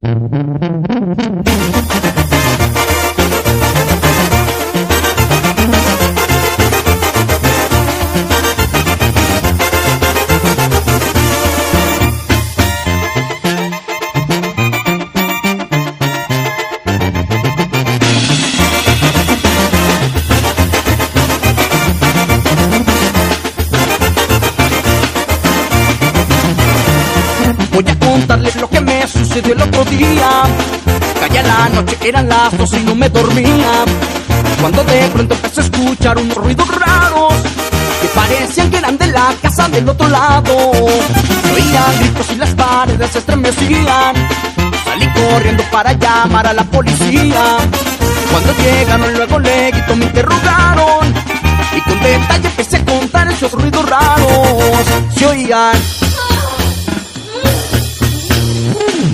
Voy a contarles lo que el otro día. Calla la noche, eran las dos y no me dormía. Cuando de pronto empecé a escuchar unos ruidos raros que parecían que eran de la casa del otro lado. Oía gritos y las paredes se estremecían. Salí corriendo para llamar a la policía. Cuando llegaron luego le me interrogaron y con detalle empecé a contar esos ruidos raros. Se oían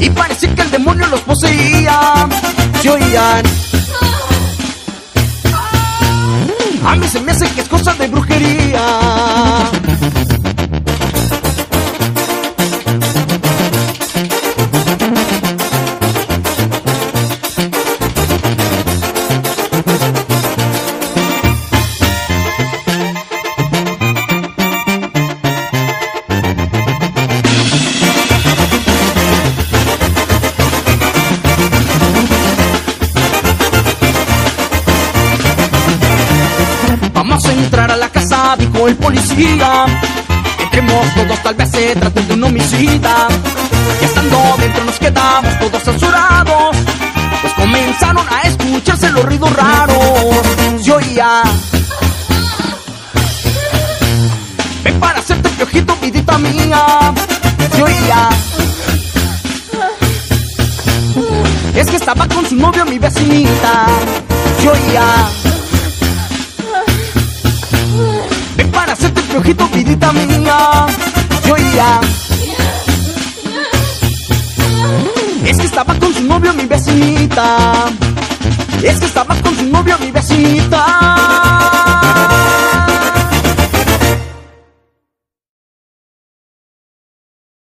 y parecía que el demonio los poseía. Se oían. A mí se me hace que es cosa de brujería. Vamos a entrar a la casa, dijo el policía. Entremos todos, tal vez se trate de un homicida. Y estando dentro nos quedamos todos asurados. Pues comenzaron a escucharse los ruidos raros. Se oía. Ven para hacerte piojito, vidita mía. Se oía. Es que estaba con su novio, mi vecinita. Se oía. Piojito, vidita mía. Se oía. Es que estaba con su novio, mi vecinita. Es que estaba con su novio, mi vecinita.